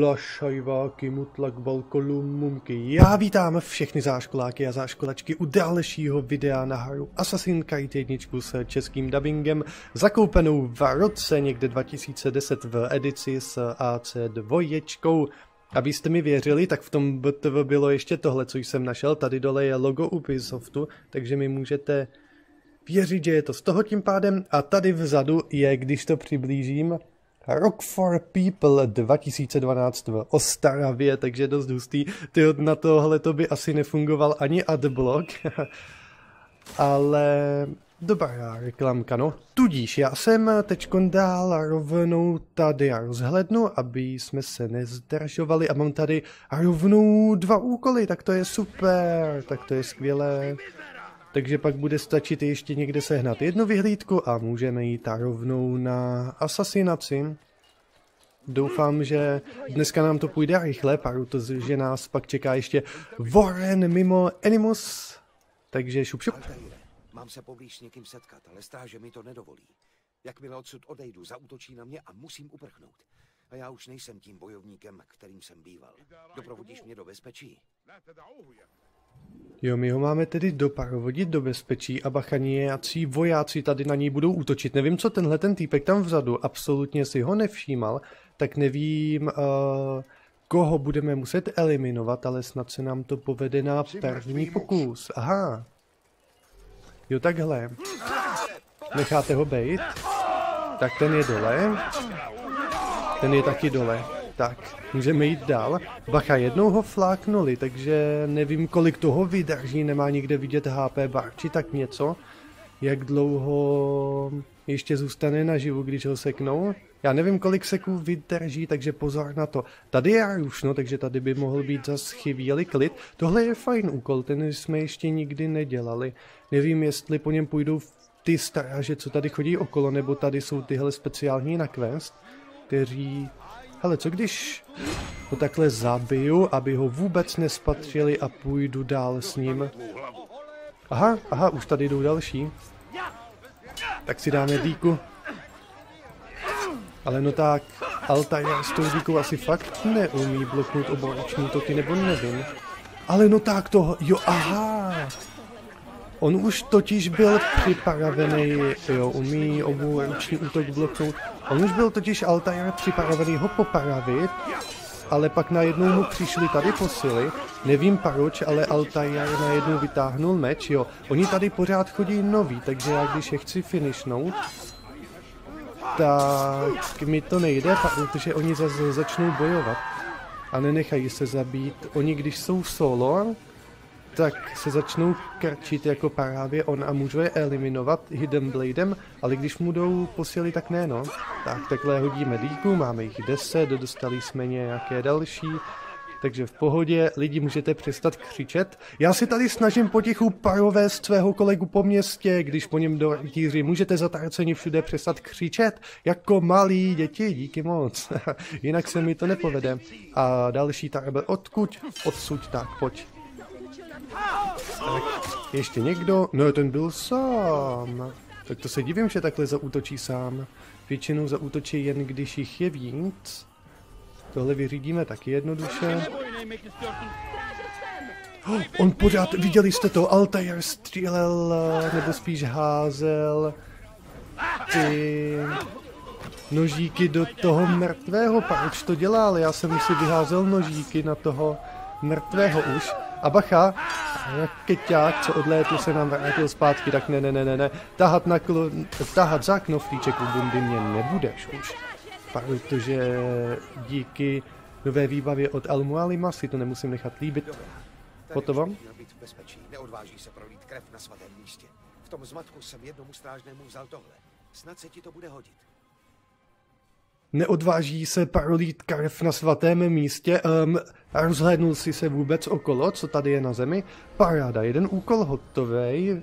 Lašajváky, mutlak, balkolum, mumky. Já vítám všechny záškoláky a záškolačky u dalšího videa na hru Assassin's Creed 1 s českým dubbingem, zakoupenou v roce někde 2010 v edici s AC2. Abyste mi věřili, tak v tom BTV bylo ještě tohle, co jsem našel. Tady dole je logo Ubisoftu, takže mi můžete věřit, že je to z toho tím pádem. A tady vzadu je, když to přiblížím, Rock for People 2012 v Ostaravě, takže dost hustý. Ty na tohle to by asi nefungoval ani adblock, ale dobrá reklamka, no. Tudíž já jsem teď dál rovnou tady a rozhlednu, aby jsme se nezdržovali a mám tady rovnou dva úkoly, tak to je super, tak to je skvělé takže pak bude stačit ještě někde sehnat jednu vyhlídku a můžeme jít a rovnou na asasinaci. Doufám, že dneska nám to půjde rychle, protože nás pak čeká ještě Warren mimo Animus. Takže šup šup. Mám se poblíž s někým setkat, ale stráže mi to nedovolí. Jakmile odsud odejdu, zautočí na mě a musím uprchnout. A já už nejsem tím bojovníkem, kterým jsem býval. Doprovodíš mě do bezpečí? Jo, my ho máme tedy doprovodit do bezpečí a bachaniací vojáci tady na něj budou útočit. Nevím, co tenhle ten týpek tam vzadu, absolutně si ho nevšímal, tak nevím, uh, koho budeme muset eliminovat, ale snad se nám to povede na první pokus. Aha. Jo, takhle. Necháte ho bejt? Tak ten je dole. Ten je taky dole. Tak, můžeme jít dál. Bacha, jednou ho fláknuli, takže nevím, kolik toho vydrží, nemá nikde vidět HP bar, či tak něco. Jak dlouho ještě zůstane naživu, když ho seknou. Já nevím, kolik seků vydrží, takže pozor na to. Tady je no, takže tady by mohl být zase chyběli klid. Tohle je fajn úkol, ten jsme ještě nikdy nedělali. Nevím, jestli po něm půjdou ty stráže, co tady chodí okolo, nebo tady jsou tyhle speciální na quest, kteří ale co když ho takhle zabiju, aby ho vůbec nespatřili a půjdu dál s ním? Aha, aha, už tady jdou další. Tak si dáme díku. Ale no tak, Altair s tou díkou asi fakt neumí bloknout oboční toky, nebo nevím. Ale no tak to, jo, aha. On už totiž byl připravený, jo, umí oboruční útok bloknout. On už byl totiž Altair připravený ho popravit, ale pak najednou mu přišli tady posily. Nevím proč, ale Altair najednou vytáhnul meč, jo. Oni tady pořád chodí noví, takže já když je chci finishnout, tak mi to nejde, protože oni zase začnou bojovat a nenechají se zabít. Oni když jsou solo, tak se začnou krčit jako právě on a můžu je eliminovat Hidden Bladem, ale když mu jdou posíly, tak ne no. Tak takhle hodíme díku, máme jich 10, dostali jsme nějaké další, takže v pohodě, lidi můžete přestat křičet. Já si tady snažím potichu parovést svého kolegu po městě, když po něm do tíři můžete zatarceni všude přestat křičet, jako malí děti, díky moc. Jinak se mi to nepovede. A další tarbe, odkud? Odsud, tak pojď. Tak, ještě někdo? No, ten byl sám. Tak to se divím, že takhle zaútočí sám. Většinou zaútočí jen, když jich je víc. Tohle vyřídíme taky jednoduše. Oh, on pořád, viděli jste to, Altair střílel, nebo spíš házel ty nožíky do toho mrtvého. Proč to dělal? Já jsem si vyházel nožíky na toho mrtvého už. A bacha, keťák, co odlétu se nám vrátil zpátky, tak ne, ne, ne, ne, ne. Tahat, na klo, tahat za knoflíček u bundy mě nebudeš už. Protože díky nové výbavě od Almualima si to nemusím nechat líbit. Hotovo? Neodváží se prolít krev na svatém místě. V tom zmatku jsem jednomu strážnému vzal tohle. Snad se ti to bude hodit. Neodváží se prolít krev na svatém místě. Um, rozhlédnul si se vůbec okolo, co tady je na zemi. Paráda, jeden úkol hotový.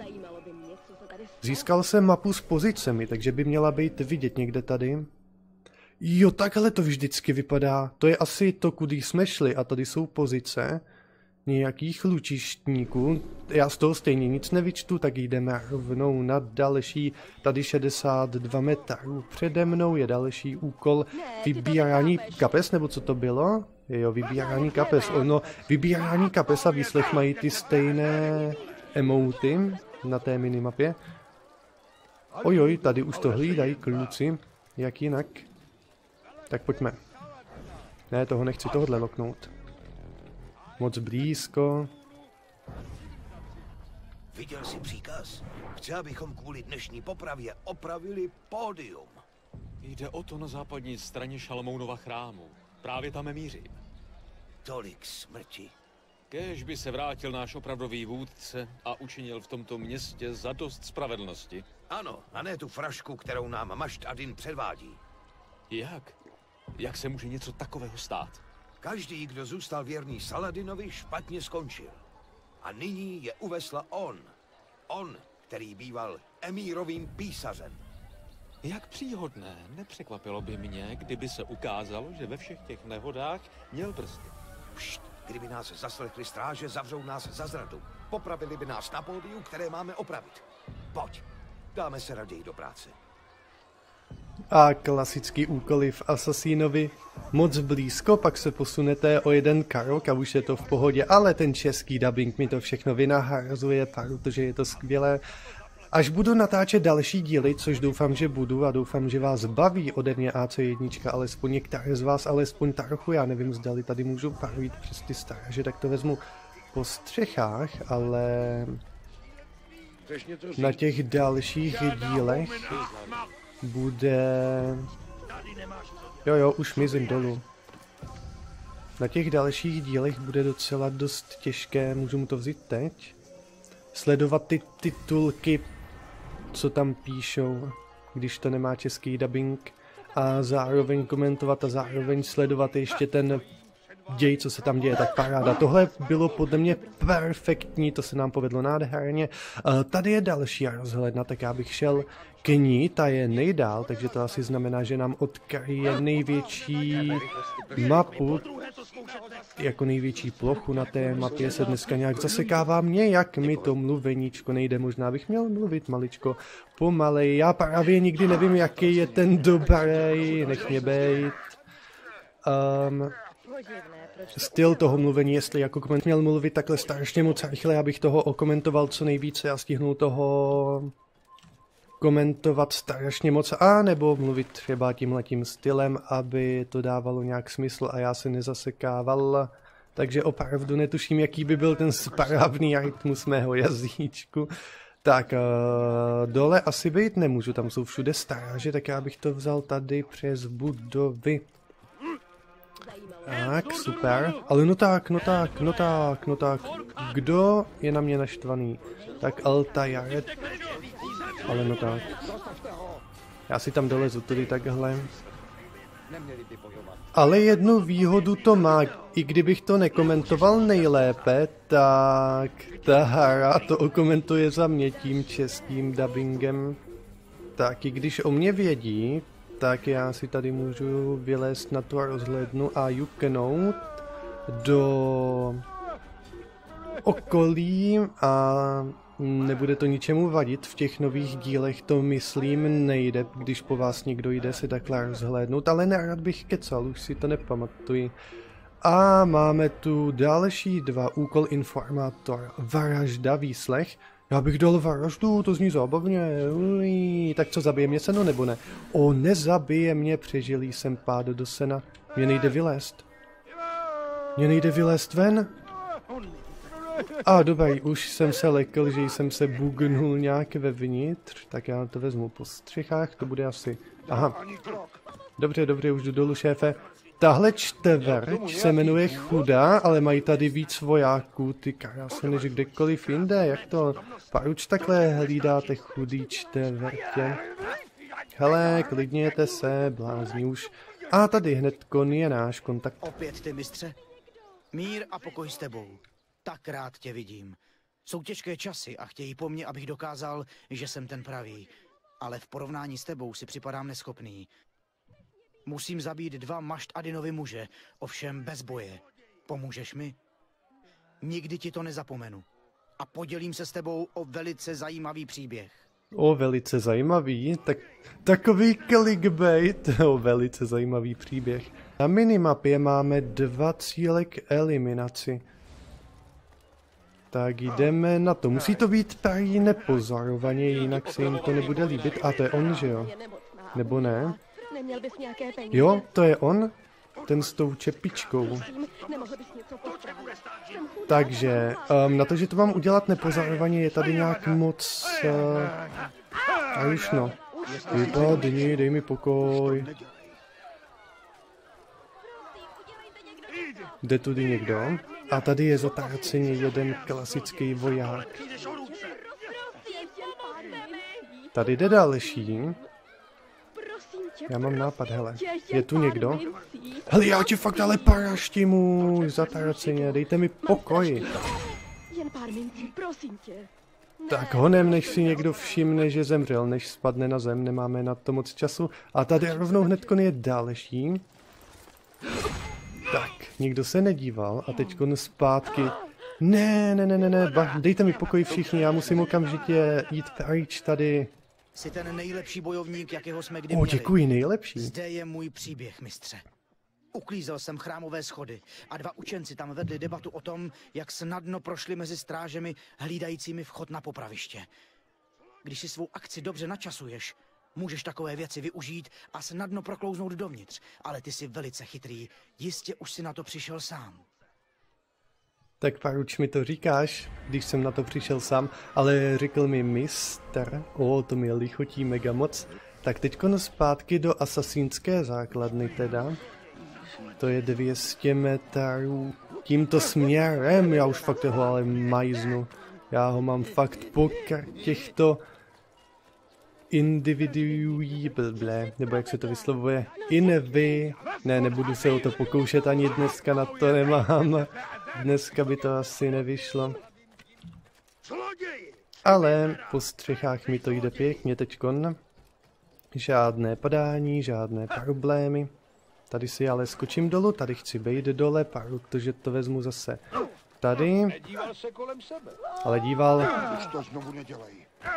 Získal jsem mapu s pozicemi, takže by měla být vidět někde tady. Jo, takhle to vždycky vypadá. To je asi to, kudy jsme šli a tady jsou pozice. Nějakých lučištníků. Já z toho stejně nic nevyčtu, tak jdeme rovnou na další, tady 62 metrů. Přede mnou je další úkol vybírání kapes, nebo co to bylo? Jo, vybírání kapes. Ono, vybírání kapes a výslech mají ty stejné emoty na té minimapě. Ojoj, tady už to hlídají kluci. Jak jinak? Tak pojďme. Ne, toho nechci tohle loknout. Moc blízko. Viděl jsi příkaz? Chci, abychom kvůli dnešní popravě opravili pódium. Jde o to na západní straně Šalmounova chrámu. Právě tam mířím. Tolik smrti. Kéž by se vrátil náš opravdový vůdce a učinil v tomto městě za dost spravedlnosti. Ano, a ne tu frašku, kterou nám Mašt Adin předvádí. Jak? Jak se může něco takového stát? Každý, kdo zůstal věrný Saladinovi, špatně skončil. A nyní je uvesla on. On, který býval emírovým písařem. Jak příhodné, nepřekvapilo by mě, kdyby se ukázalo, že ve všech těch nehodách měl prsty. Pšt, kdyby nás zaslechli stráže, zavřou nás za zradu. Popravili by nás na pódiu, které máme opravit. Pojď, dáme se raději do práce. A klasický úkoly v Assassinovi. Moc blízko, pak se posunete o jeden karok a už je to v pohodě, ale ten český dubbing mi to všechno vynahrazuje, protože je to skvělé. Až budu natáčet další díly, což doufám, že budu a doufám, že vás baví ode mě AC1, alespoň některé z vás, alespoň trochu, já nevím, zdali tady můžu parvít přes ty že tak to vezmu po střechách, ale na těch dalších dílech bude... Jo, jo, už mizím dolů. Na těch dalších dílech bude docela dost těžké, můžu mu to vzít teď, sledovat ty titulky, co tam píšou, když to nemá český dubbing a zároveň komentovat a zároveň sledovat ještě ten děj, co se tam děje, tak paráda. Tohle bylo podle mě perfektní, to se nám povedlo nádherně. Uh, tady je další rozhledna, tak já bych šel k ní, ta je nejdál, takže to asi znamená, že nám odkryje největší mapu, jako největší plochu na té mapě se dneska nějak zasekává mě, jak mi to mluveníčko nejde, možná bych měl mluvit maličko pomalej, já právě nikdy nevím, jaký je ten dobrý, nech mě bejt. Um, styl toho mluvení, jestli jako koment měl mluvit takhle strašně moc rychle, abych toho okomentoval co nejvíce a stihnul toho komentovat strašně moc, a nebo mluvit třeba tímhletím stylem, aby to dávalo nějak smysl a já se nezasekával. Takže opravdu netuším, jaký by byl ten správný rytmus mého jazyčku. Tak, uh, dole asi být nemůžu, tam jsou všude stráže, tak já bych to vzal tady přes budovy. Tak, super. Ale no tak, no tak, no tak, no tak. Kdo je na mě naštvaný? Tak Altair. Ale no tak. Já si tam dolezu tady takhle. Ale jednu výhodu to má, i kdybych to nekomentoval nejlépe, tak ta hra to okomentuje za mě tím českým dubbingem. Tak i když o mě vědí, tak já si tady můžu vylézt na tu rozhlednu a juknout do okolí a nebude to ničemu vadit. V těch nových dílech to myslím nejde, když po vás někdo jde si takhle rozhlédnout, ale nerad bych kecal, už si to nepamatuji. A máme tu další dva, úkol informátor, vražda, výslech. Já bych dal vraždu, to zní zábavně. Uj, tak co, zabije mě seno nebo ne? O, nezabije mě, přežilý jsem pád do sena. Mě nejde vylézt. Mě nejde vylézt ven? A dobrý, už jsem se lekl, že jsem se bugnul nějak vevnitř, tak já to vezmu po střechách, to bude asi... Aha. Dobře, dobře, už jdu dolů, šéfe. Tahle čtverč se jmenuje Chudá, ale mají tady víc vojáků, ty krásně než kdekoliv jinde, jak to? Paruč takhle hlídáte chudý čtvrtě. Hele, klidněte se, blázni už. A tady hned kon je náš kontakt. Opět ty, mistře? Mír a pokoj s tebou. Tak rád tě vidím. Jsou těžké časy a chtějí po mně, abych dokázal, že jsem ten pravý. Ale v porovnání s tebou si připadám neschopný. Musím zabít dva mašt Adinovi muže, ovšem bez boje. Pomůžeš mi? Nikdy ti to nezapomenu. A podělím se s tebou o velice zajímavý příběh. O, velice zajímavý, tak takový clickbait, o, velice zajímavý příběh. Na minimapě máme dva cíle k eliminaci. Tak jdeme na to. Musí to být tady nepozorovaně, jinak se jim to nebude líbit. A to je on, že jo? Nebo ne? Neměl bys nějaké peníze? Jo, to je on? Ten s tou čepičkou. Takže um, na to, že to mám udělat nepozorovaně, je tady nějak moc... Uh, a už no. Vypadni, dej mi pokoj. Jde tudy někdo? A tady je zatáceně jeden klasický voják. Tady jde další. Tě, Já mám nápad, hele. tě, Je tu někdo? Hele, já ti fakt ale parašti můj zatáceně, dejte mi pokoj. Jen pár mincí, prosím tě. Tak honem, než si někdo všimne, že zemřel, než spadne na zem, nemáme na to moc času. A tady rovnou hnedkon je další. Tak, nikdo se nedíval a teď zpátky. Ne, ne, ne, ne, ne, dejte mi pokoj všichni, já musím okamžitě jít pryč tady. Jsi ten nejlepší bojovník, jakého jsme kdy O, měli. děkuji, nejlepší. Zde je můj příběh, mistře. Uklízel jsem chrámové schody a dva učenci tam vedli debatu o tom, jak snadno prošli mezi strážemi hlídajícími vchod na popraviště. Když si svou akci dobře načasuješ, můžeš takové věci využít a snadno proklouznout dovnitř, ale ty jsi velice chytrý, jistě už si na to přišel sám. Tak paruč mi to říkáš, když jsem na to přišel sám, ale řekl mi mistr, o, to mi lichotí mega moc, tak teďko zpátky do asasínské základny teda. To je 200 metrů tímto směrem, já už fakt toho ale majznu. Já ho mám fakt po těchto individuí, blblé, nebo jak se to vyslovuje, invy. Ne, nebudu se o to pokoušet ani dneska, na to nemám. Dneska by to asi nevyšlo. Ale po střechách mi to jde pěkně teďkon. Žádné padání, žádné problémy. Tady si ale skočím dolů, tady chci bejt dole, protože to vezmu zase tady. Nedíval se kolem sebe. Ale díval,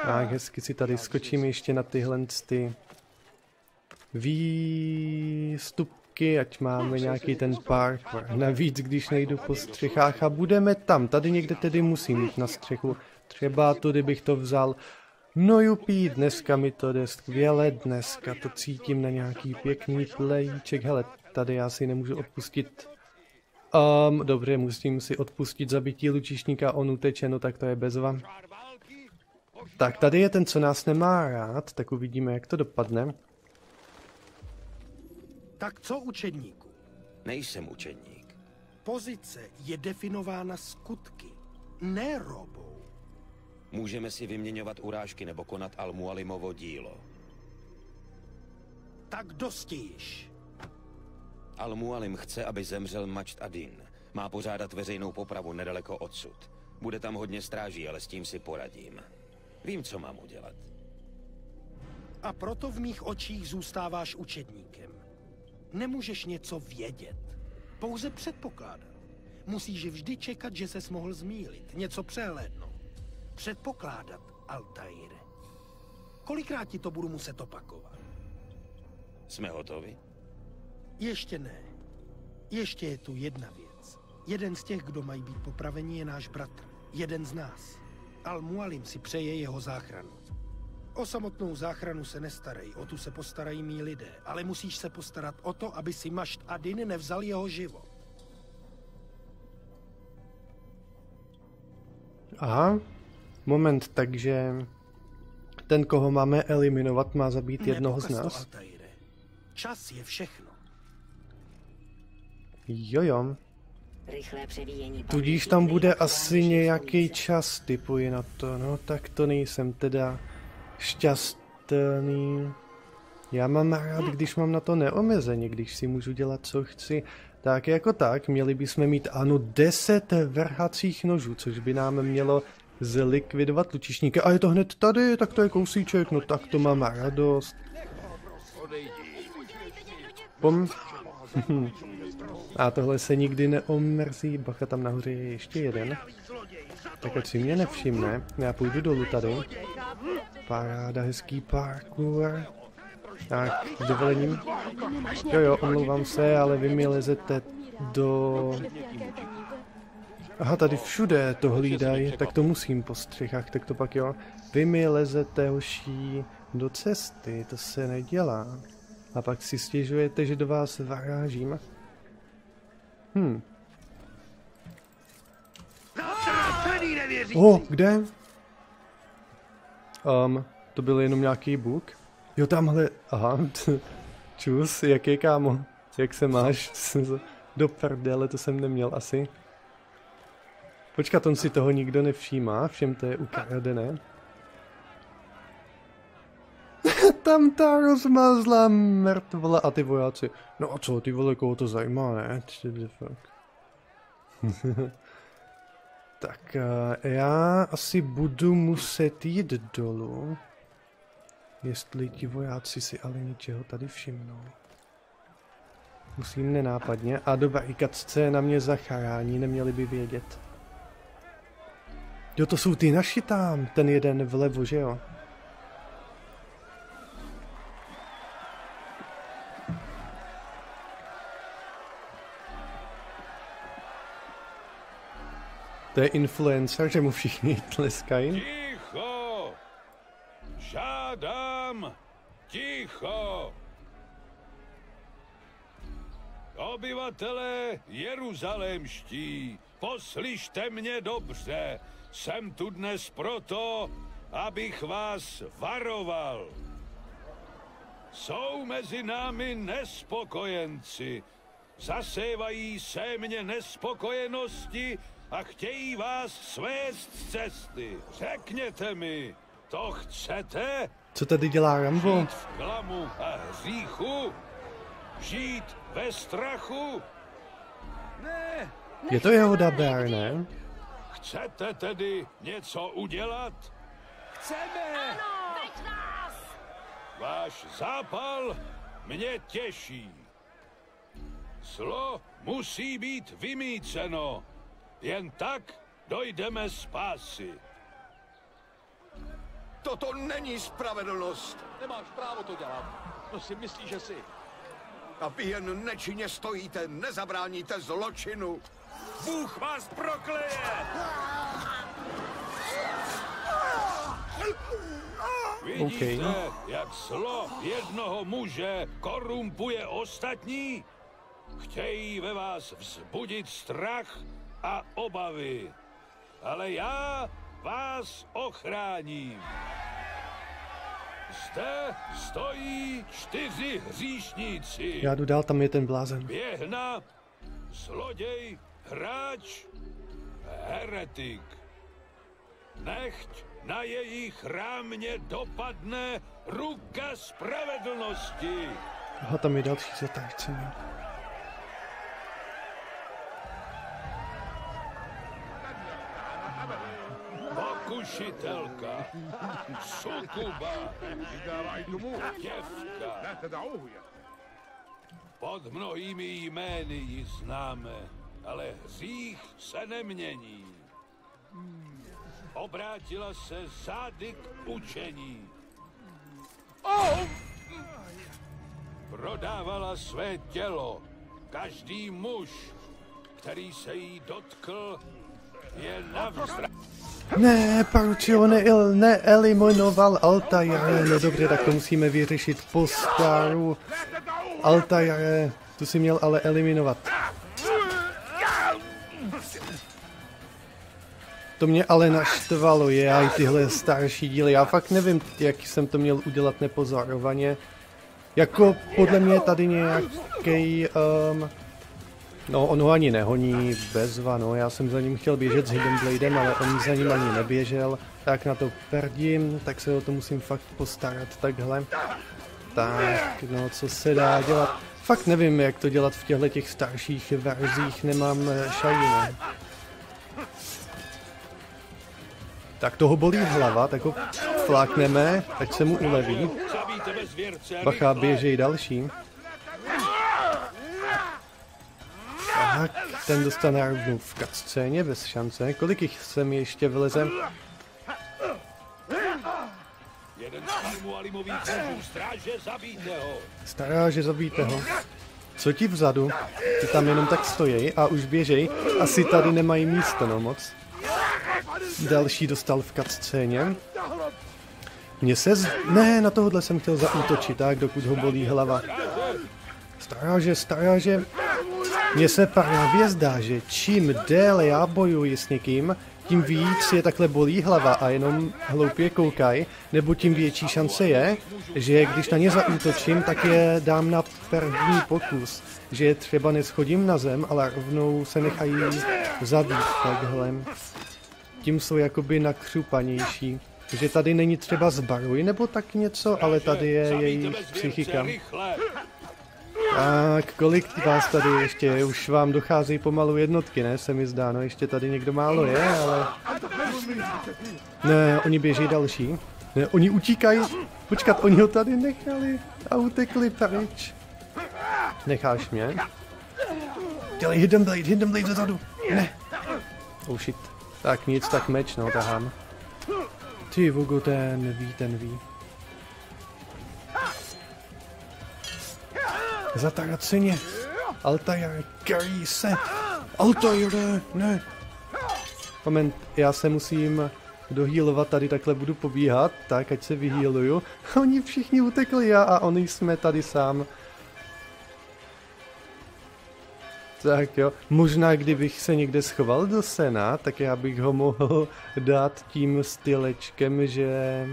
tak hezky si tady skočím ještě na tyhle ty výstupky, ať máme nějaký ten parkour. Navíc, když nejdu po střechách a budeme tam, tady někde tedy musím jít na střechu. Třeba tudy bych to vzal. No jupí, dneska mi to jde skvěle, dneska to cítím na nějaký pěkný plejíček. Hele, tady já si nemůžu odpustit Um, dobře, musím si odpustit zabití lučišníka, on uteče, no tak to je bezva. Tak tady je ten, co nás nemá rád, tak uvidíme, jak to dopadne. Tak co učedníku? Nejsem učedník. Pozice je definována skutky, ne robou. Můžeme si vyměňovat urážky nebo konat Almualimovo dílo. Tak dosti již. Al-Mualim chce, aby zemřel Mačt Adin. Má pořádat veřejnou popravu nedaleko odsud. Bude tam hodně stráží, ale s tím si poradím. Vím, co mám udělat. A proto v mých očích zůstáváš učedníkem. Nemůžeš něco vědět, pouze předpokládat. Musíš vždy čekat, že ses mohl zmílit, něco přehlédnout. Předpokládat, Altaire. Kolikrát ti to budu muset opakovat? Jsme hotovi? Ještě ne. Ještě je tu jedna věc. Jeden z těch, kdo mají být popraveni, je náš bratr. Jeden z nás. Al-Mualim si přeje jeho záchranu. O samotnou záchranu se nestarej, o tu se postarají mý lidé, ale musíš se postarat o to, aby si Mašt Adin nevzal jeho život. Aha, moment, takže ten, koho máme eliminovat, má zabít jednoho z to, nás? Altaire. Čas je všechno. Jo, jo. Rychlé převíjení Tudíž tam bude asi nějaký čas, typuji na to. No, tak to nejsem teda šťastný. Já mám rád, když mám na to neomezeně, když si můžu dělat, co chci. Tak jako tak, měli bychom mít ano 10 vrhacích nožů, což by nám mělo zlikvidovat lučišníky. A je to hned tady, tak to je kousíček, no tak to mám radost. Pom. A tohle se nikdy neomrzí. Bacha, tam nahoře je ještě jeden. Tak ať si mě nevšimne. Já půjdu dolů tady. Paráda, hezký parkour. Tak, s dovolením. Jo, jo, omlouvám se, ale vy mi lezete do... Aha, tady všude to hlídají, tak to musím po střechách, tak to pak jo. Vy mi lezete hoší do cesty, to se nedělá. A pak si stěžujete, že do vás varážím. Hm. O, kde? Um, to byl jenom nějaký bůk? Jo, tamhle, aha, čus, jak je kámo? Jak se máš? Do prdele, to jsem neměl asi. Počkat, on si toho nikdo nevšímá, všem to je ukradené. Tam ta rozmazlá mrtvola a ty vojáci. No a co, ty vole, koho to zajímá, ne? Tak uh, já asi budu muset jít dolů. Jestli ti vojáci si ale ničeho tady všimnou. Musím nenápadně. A dobrá, i kacce na mě zachrání, neměli by vědět. Jo, to jsou ty naši tam, ten jeden vlevo, že jo? To je influencer, že mu všichni tleskají. Ticho! Žádám! Ticho! Obyvatelé jeruzalémští, poslyšte mě dobře. Jsem tu dnes proto, abych vás varoval. Jsou mezi námi nespokojenci. Zasévají se mě nespokojenosti a chtějí vás svést z cesty. Řekněte mi, to chcete? Co tady dělá Rambo? Žít v klamu a hříchu? Žít ve strachu? Ne. Je to jeho dabér, ne? Chcete tedy něco udělat? Chceme! Ano! Nás! Váš zápal mě těší. Zlo musí být vymíceno. Jen tak dojdeme spásy. Toto není spravedlnost. Nemáš právo to dělat. To si myslíš, že si. A vy jen nečinně stojíte, nezabráníte zločinu. Bůh vás prokleje! Vidíte, jak zlo jednoho muže korumpuje ostatní? Chtějí ve vás vzbudit strach a obavy. Ale já vás ochráním. Zde stojí čtyři hříšníci. Já jdu dál, tam je ten blázen. Běhna, zloděj, hráč, heretik. Nechť na jejich rámě dopadne ruka spravedlnosti. Aha, tam je další zatáčce. Pokušitelka, sukuba, děvka. Pod mnohými jmény ji známe, ale hřích se nemění. Obrátila se zády k učení. Prodávala své tělo. Každý muž, který se jí dotkl, je navzdra... Ne, Paručio ne, neeliminoval Altajare. No dobře, tak to musíme vyřešit po staru. Altajare, tu si měl ale eliminovat. To mě ale naštvalo, je aj tyhle starší díly. Já fakt nevím, jak jsem to měl udělat nepozorovaně. Jako podle mě tady nějaký um, No, on ho ani nehoní bezva, no, já jsem za ním chtěl běžet s Hidden Bladem, ale on za ním ani neběžel, tak na to perdím, tak se o to musím fakt postarat takhle. Tak, no, co se dá dělat? Fakt nevím, jak to dělat v těchto těch starších verzích, nemám šajinu. Tak toho bolí hlava, tak ho flákneme, ať se mu uleví. Bacha, běžej další. Tak, ten dostane rovnou v cutscéně, bez šance. Kolik jich sem ještě vyleze? Jeden z týmu Alimových mužů stráže, zabijte ho. Stará, že zabijte ho. Co ti vzadu? Ty tam jenom tak stojí a už běžej. Asi tady nemají místo, no moc. Další dostal v cutscéně. Mně se z... Ne, na tohohle jsem chtěl zaútočit, tak, dokud ho bolí hlava. Stráže, stráže. Mně se právě zdá, že čím déle já bojuji s někým, tím víc je takhle bolí hlava a jenom hloupě koukaj, nebo tím větší šance je, že když na ně zaútočím, tak je dám na první pokus. Že je třeba neschodím na zem, ale rovnou se nechají zabít takhle. Tím jsou jakoby nakřupanější. Že tady není třeba zbaruj nebo tak něco, ale tady je jejich psychika. Tak, kolik vás tady ještě je? Už vám dochází pomalu jednotky, ne? Se mi zdá, no ještě tady někdo málo je, ale... Ne, oni běží další. Ne, oni utíkají. Počkat, oni ho tady nechali a utekli pryč. Necháš mě? Dělej hidden blade, hidden blade zezadu. Ne. Oh shit. Tak nic, tak meč, no, tahám. Ty vogo, ten ví, ten ví. Zataraceně. Altair, karý se. Altair, ne. Moment, já se musím dohýlovat, tady takhle budu pobíhat, tak ať se vyhýluju. Oni všichni utekli já a oni jsme tady sám. Tak jo, možná kdybych se někde schoval do sena, tak já bych ho mohl dát tím stylečkem, že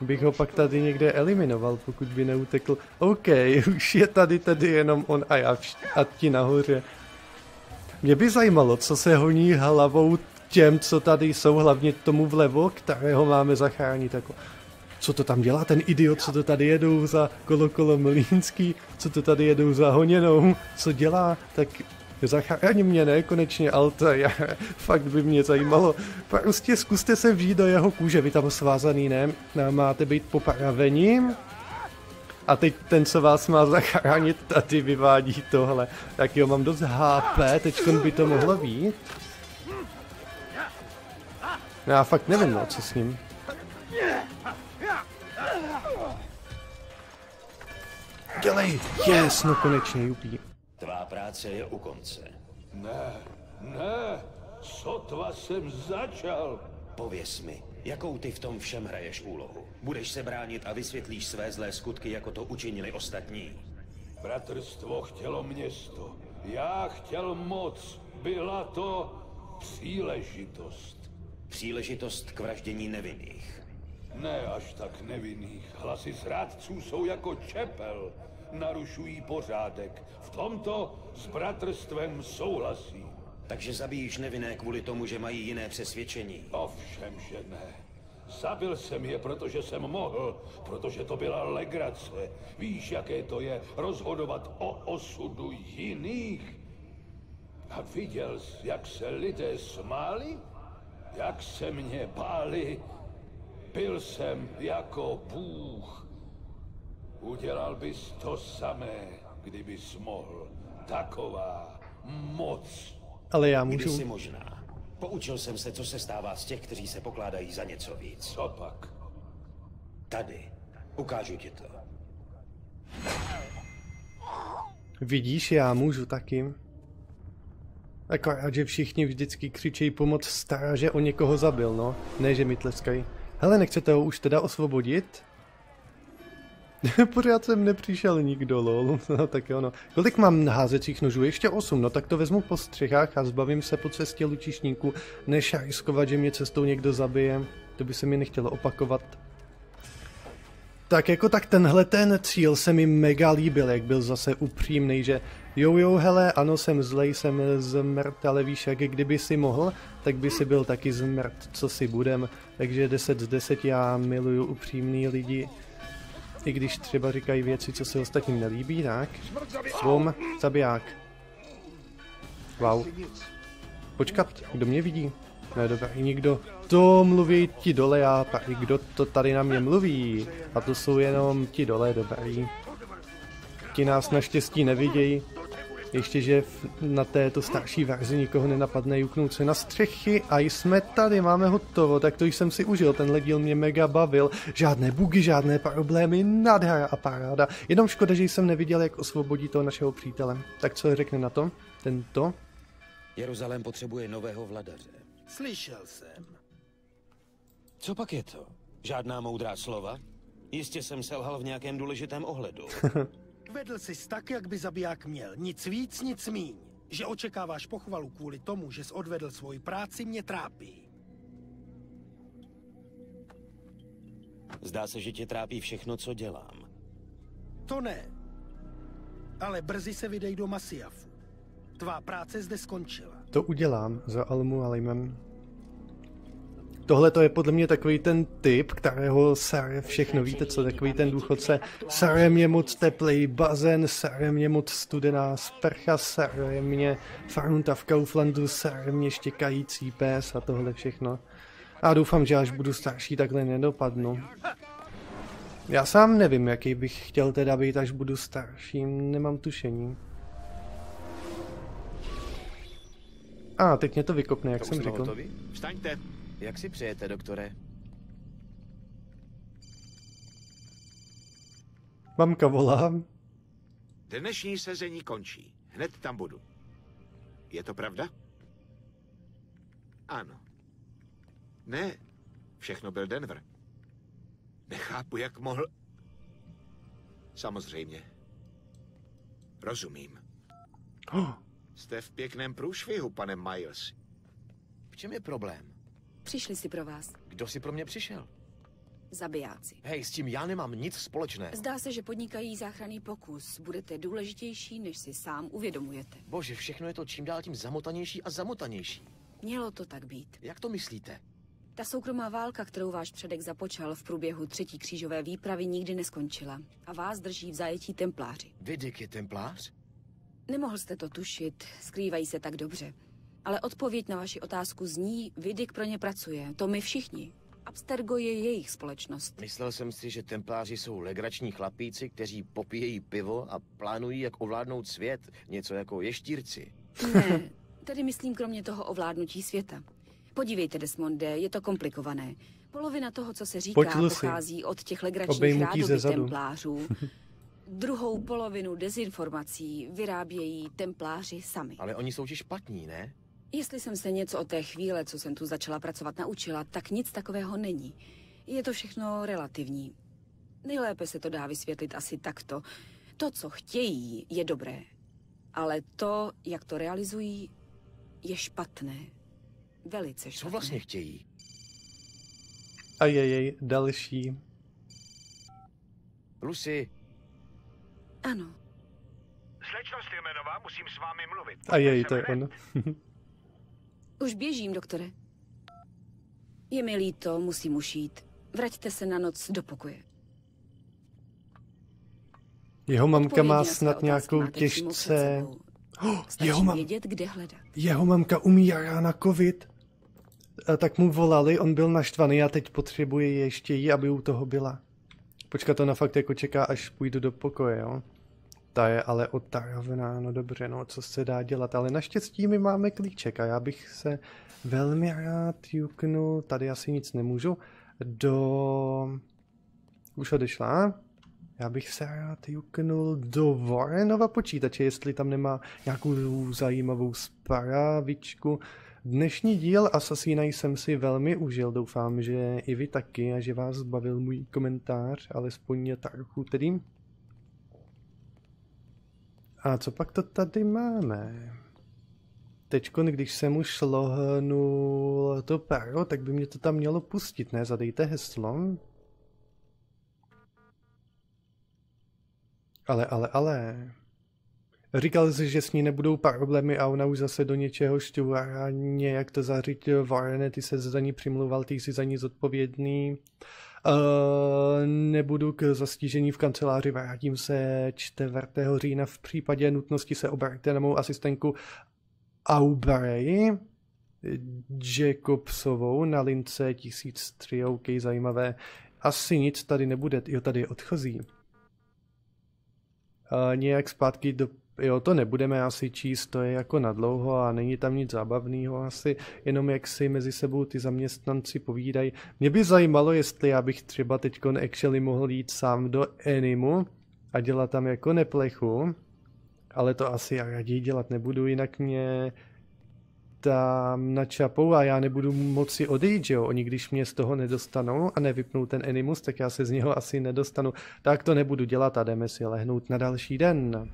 bych ho pak tady někde eliminoval, pokud by neutekl. OK, už je tady tedy jenom on a já a ti nahoře. Mě by zajímalo, co se honí hlavou těm, co tady jsou, hlavně tomu vlevo, kterého máme zachránit. Jako, co to tam dělá ten idiot, co to tady jedou za kolo kolo Mlínský, co to tady jedou za honěnou, co dělá, tak Zachraň mě, ne, konečně, Alta, já, fakt by mě zajímalo. Prostě zkuste se vžít do jeho kůže, vy tam svázaný, ne? Máte být popravením? A teď ten, co vás má zachránit, tady vyvádí tohle. Tak jo, mám dost HP, teď by to mohlo být. Já fakt nevím, no, co s ním. Dělej! Yes, no konečně, jupí. Práce je u konce. Ne, ne, sotva jsem začal. Pověs mi, jakou ty v tom všem hraješ úlohu? Budeš se bránit a vysvětlíš své zlé skutky, jako to učinili ostatní? Bratrstvo chtělo město. Já chtěl moc. Byla to příležitost. Příležitost k vraždění nevinných. Ne až tak nevinných. Hlasy zrádců jsou jako čepel narušují pořádek. V tomto s bratrstvem souhlasí. Takže zabíjíš nevinné kvůli tomu, že mají jiné přesvědčení? Ovšem, že ne. Zabil jsem je, protože jsem mohl, protože to byla legrace. Víš, jaké to je rozhodovat o osudu jiných? A viděl jsi, jak se lidé smáli? Jak se mě báli? Byl jsem jako Bůh. Udělal bys to samé, kdybys mohl. Taková moc. Ale já můžu... Kdysi možná. Poučil jsem se, co se stává z těch, kteří se pokládají za něco víc. Co pak? Tady. Ukážu ti to. Vidíš, já můžu taky. Akorát, že všichni vždycky křičejí pomoc stará, že o někoho zabil, no. Ne, že mi tleskají. Hele, nechcete ho už teda osvobodit? Pořád jsem nepřišel nikdo, lol. No tak jo, no. Kolik mám házecích nožů? Ještě 8, no tak to vezmu po střechách a zbavím se po cestě lučišníku, než riskovat, že mě cestou někdo zabije. To by se mi nechtělo opakovat. Tak jako tak tenhle ten cíl se mi mega líbil, jak byl zase upřímný, že jo jo hele, ano jsem zlej, jsem zmrt, ale víš, jak kdyby si mohl, tak by si byl taky zmrt, co si budem. Takže 10 z 10 já miluju upřímný lidi. I když třeba říkají věci, co se ostatním nelíbí, tak? Svom, zabiják. Wow. Počkat, kdo mě vidí? Ne, dobrý, nikdo. To mluví ti dole, já pak kdo to tady na mě mluví? A to jsou jenom ti dole, dobrý. Ti nás naštěstí nevidějí. Ještě, že v, na této starší verzi nikoho nenapadne juknout se na střechy a jsme tady, máme hotovo, tak to jsem si užil, tenhle díl mě mega bavil, žádné bugy, žádné problémy, nádhera a paráda, jenom škoda, že jsem neviděl, jak osvobodí toho našeho přítele. Tak co řekne na to? Tento? Jeruzalém potřebuje nového vladaře. Slyšel jsem. Co pak je to? Žádná moudrá slova? Jistě jsem selhal v nějakém důležitém ohledu. Vedl jsi tak, jak by zabiják měl. Nic víc, nic míň. Že očekáváš pochvalu kvůli tomu, že jsi odvedl svoji práci, mě trápí. Zdá se, že tě trápí všechno, co dělám. To ne. Ale brzy se vydej do Masiafu. Tvá práce zde skončila. To udělám za Almu Alimem. Tohle to je podle mě takový ten typ, kterého sere všechno. Víte co, takový ten důchodce. Sere mě moc teplý bazén, sere mě moc studená sprcha, sere mě farunta v Kauflandu, sere mě štěkající pes a tohle všechno. A doufám, že až budu starší, takhle nedopadnu. Já sám nevím, jaký bych chtěl teda být, až budu starší, nemám tušení. A, teď mě to vykopne, jak To jsem řekl. hotovi? Vstaňte. Jak si přejete, doktore? Mamka volá. Dnešní sezení končí. Hned tam budu. Je to pravda? Ano. Ne, všechno byl Denver. Nechápu, jak mohl... Samozřejmě. Rozumím. Jste v pěkném průšvihu, pane Miles. V čem je problém? Přišli si pro vás. Kdo si pro mě přišel? Zabijáci. Hej, s tím já nemám nic společného. Zdá se, že podnikají záchranný pokus. Budete důležitější, než si sám uvědomujete. Bože, všechno je to čím dál tím zamotanější a zamotanější. Mělo to tak být. Jak to myslíte? Ta soukromá válka, kterou váš předek započal v průběhu třetí křížové výpravy, nikdy neskončila. A vás drží v zajetí templáři. Vidik je templář? Nemohl jste to tušit, skrývají se tak dobře. Ale odpověď na vaši otázku zní, Vidik pro ně pracuje, to my všichni. Abstergo je jejich společnost. Myslel jsem si, že templáři jsou legrační chlapíci, kteří popíjejí pivo a plánují, jak ovládnout svět. Něco jako ještírci. Ne, tedy myslím kromě toho ovládnutí světa. Podívejte, Desmonde, je to komplikované. Polovina toho, co se říká, Lucy. pochází od těch legračních zadu. templářů. Druhou polovinu dezinformací vyrábějí templáři sami. Ale oni jsou ti špatní, ne? Jestli jsem se něco od té chvíle, co jsem tu začala pracovat, naučila, tak nic takového není. Je to všechno relativní. Nejlépe se to dá vysvětlit asi takto. To, co chtějí, je dobré. Ale to, jak to realizují, je špatné. Velice špatné. Co vlastně chtějí? A je jej další. Lucy, Ano. Slečno Stillmanová, musím s vámi mluvit. A jej, to je on. Už běžím, doktore. Je mi líto, musím už jít. Vraťte se na noc do pokoje. Jeho mamka má snad nějakou těžce... Oh, jeho, mam... vědět, kde hledat. jeho mamka umírá na covid. A tak mu volali, on byl naštvaný a teď potřebuje ještě jí, aby u toho byla. Počkat, to na fakt jako čeká, až půjdu do pokoje, jo? Ta je ale otravená, no dobře, no co se dá dělat, ale naštěstí my máme klíček a já bych se velmi rád juknul, tady asi nic nemůžu, do... Už odešla? Já bych se rád juknul do Warrenova počítače, jestli tam nemá nějakou zajímavou správičku. Dnešní díl Assassina jsem si velmi užil, doufám, že i vy taky a že vás bavil můj komentář, alespoň trochu tedy. A co pak to tady máme? Teďkon, když jsem už lohnul to pero, tak by mě to tam mělo pustit, ne? Zadejte heslo. Ale, ale, ale... Říkal jsi, že s ní nebudou problémy a ona už zase do něčeho šťuvará nějak to zařídil. Warren, ty se za ní přimluval, ty jsi za ní zodpovědný. Uh, nebudu k zastížení v kanceláři, vrátím se 4. října v případě nutnosti se obraťte na mou asistentku Aubrey Jacobsovou na lince 1003, OK, zajímavé. Asi nic tady nebude, jo, tady odchozí. Uh, nějak zpátky do jo, to nebudeme asi číst, to je jako na dlouho a není tam nic zábavného asi, jenom jak si mezi sebou ty zaměstnanci povídají. Mě by zajímalo, jestli já bych třeba teď actually mohl jít sám do Animu a dělat tam jako neplechu, ale to asi já raději dělat nebudu, jinak mě tam načapou a já nebudu moci odejít, že jo? Oni když mě z toho nedostanou a nevypnou ten animus, tak já se z něho asi nedostanu. Tak to nebudu dělat a jdeme si lehnout na další den.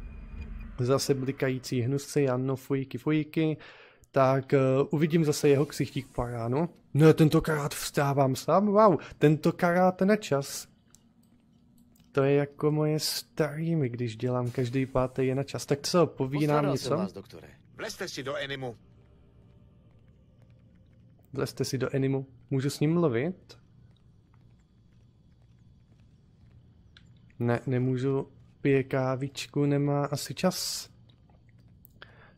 Zase blikající hnusce Janno fujky fujky. Tak uh, uvidím zase jeho ksichtík po ránu. No tentokrát vstávám sám, wow, tentokrát na čas. To je jako moje starými, když dělám každý pátý je na čas. Tak co, poví nám něco? Vás, doktore. Vlezte si do Enimu. Vlezte si do Animu. Můžu s ním mluvit? Ne, nemůžu. Pije kávičku, nemá asi čas.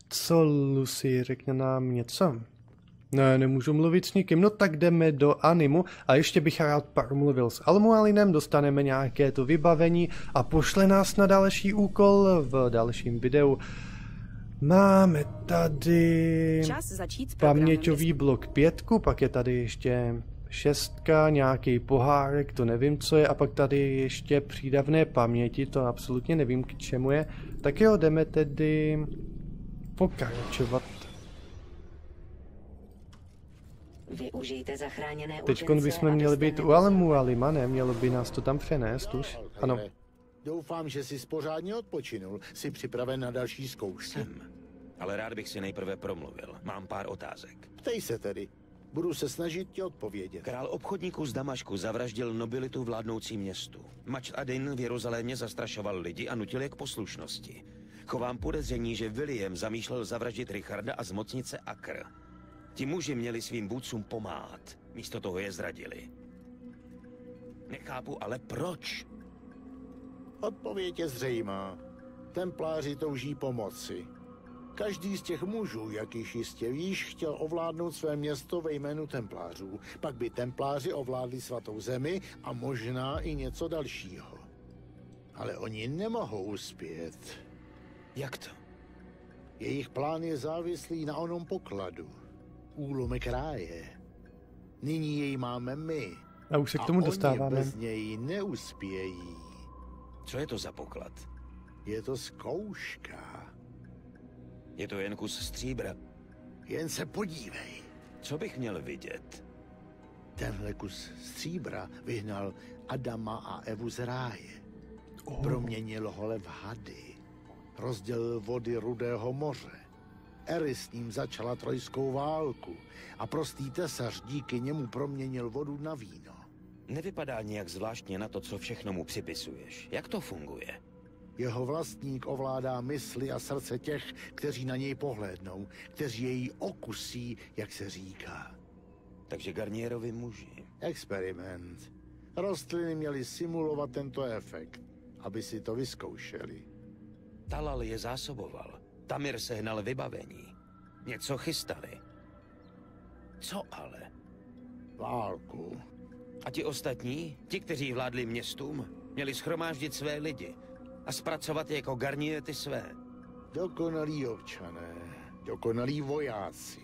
Co, Lucy, řekne nám něco? Ne, nemůžu mluvit s nikým, no tak jdeme do animu a ještě bych rád mluvil s Almualinem, dostaneme nějaké to vybavení a pošle nás na další úkol v dalším videu. Máme tady paměťový blok pětku, pak je tady ještě šestka, nějaký pohárek, to nevím, co je, a pak tady ještě přídavné paměti, to absolutně nevím, k čemu je. Tak jo, jdeme tedy pokračovat. Využijte zachráněné Teď bychom měli být u Alemu Alima, ne? Mělo by nás to tam přenést už. Ano. Doufám, že jsi pořádně odpočinul. Jsi připraven na další zkoušky? Jsem. Ale rád bych si nejprve promluvil. Mám pár otázek. Ptej se tedy. Budu se snažit ti odpovědět. Král obchodníků z Damašku zavraždil nobilitu vládnoucí městu. Mač Adin v Jeruzalémě zastrašoval lidi a nutil je k poslušnosti. Chovám podezření, že William zamýšlel zavraždit Richarda a zmocnit se Akr. Ti muži měli svým vůdcům pomáhat. Místo toho je zradili. Nechápu ale proč. Odpověď je zřejmá. Templáři touží pomoci. Každý z těch mužů, jak již jistě víš, chtěl ovládnout své město ve jménu templářů. Pak by templáři ovládli svatou zemi a možná i něco dalšího. Ale oni nemohou uspět. Jak to? Jejich plán je závislý na onom pokladu. Úlomek ráje. Nyní jej máme my. A už se k tomu a dostáváme. Oni bez něj neuspějí. Co je to za poklad? Je to zkouška. Je to jen kus stříbra. Jen se podívej. Co bych měl vidět? Tenhle kus stříbra vyhnal Adama a Evu z ráje. Oh. Proměnil hole v hady. Rozdělil vody Rudého moře. Eris s ním začala trojskou válku a prostý tesař díky němu proměnil vodu na víno. Nevypadá nějak zvláštně na to, co všechno mu připisuješ. Jak to funguje? Jeho vlastník ovládá mysli a srdce těch, kteří na něj pohlédnou, kteří jej okusí, jak se říká. Takže Garnierovi muži. Experiment. Rostliny měly simulovat tento efekt, aby si to vyzkoušeli. Talal je zásoboval. Tamir sehnal vybavení. Něco chystali. Co ale? Válku. A ti ostatní, ti, kteří vládli městům, měli schromáždit své lidi a zpracovat je jako garnie ty své. Dokonalí občané, dokonalí vojáci,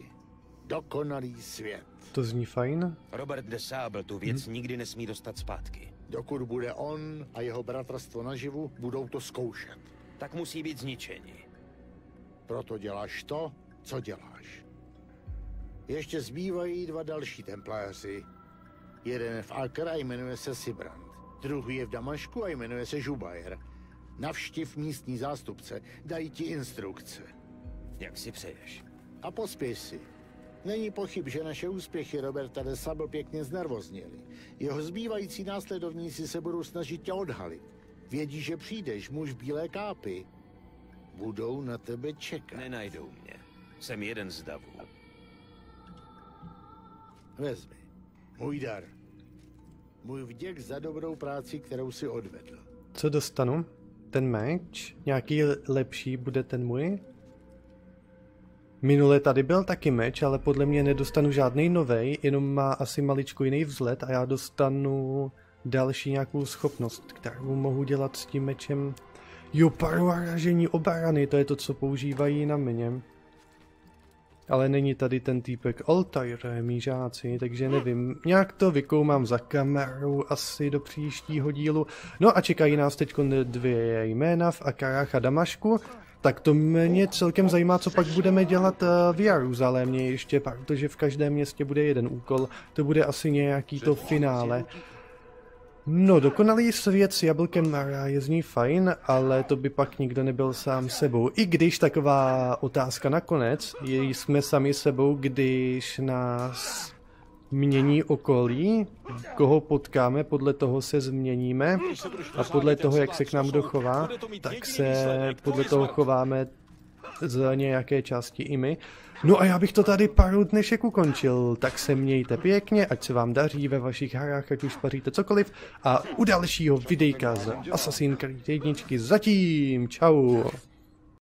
dokonalý svět. To zní fajn. Robert de Sable tu věc hmm. nikdy nesmí dostat zpátky. Dokud bude on a jeho bratrstvo naživu, budou to zkoušet. Tak musí být zničeni. Proto děláš to, co děláš. Ještě zbývají dva další templáři. Jeden je v Akr a jmenuje se Sibrand. Druhý je v Damašku a jmenuje se Žubajer. Navštiv místní zástupce, dají ti instrukce. Jak si přeješ? A pospěš si. Není pochyb, že naše úspěchy Roberta de Sable pěkně znervoznili. Jeho zbývající následovníci se budou snažit tě odhalit. Vědí, že přijdeš, muž bílé kápy. Budou na tebe čekat. Nenajdou mě. Jsem jeden z davů. Vezmi. Můj dar. Můj vděk za dobrou práci, kterou si odvedl. Co dostanu? Ten meč? Nějaký lepší bude ten můj? Minule tady byl taky meč, ale podle mě nedostanu žádný novej, jenom má asi maličko jiný vzhled a já dostanu další nějakou schopnost, kterou mohu dělat s tím mečem Jo, ražení obrany, to je to, co používají na mě. Ale není tady ten týpek Altair, mý žáci, takže nevím. Nějak to vykoumám za kamerou asi do příštího dílu. No a čekají nás teď dvě jména v Akarách a Damašku. Tak to mě celkem zajímá, co pak budeme dělat eh, v Jeruzalémě ještě, protože v každém městě bude jeden úkol. To bude asi nějaký to finále. No, dokonalý svět s jablkem na ráje zní fajn, ale to by pak nikdo nebyl sám sebou. I když taková otázka nakonec, jsme sami sebou, když nás mění okolí, koho potkáme, podle toho se změníme a podle toho, jak se k nám dochová, tak se podle toho chováme z nějaké části i my. No a já bych to tady pár dnešek ukončil, tak se mějte pěkně, ať se vám daří ve vašich hrách, ať už paříte cokoliv a u dalšího videjka z Assassin's Creed jedničky zatím, čau.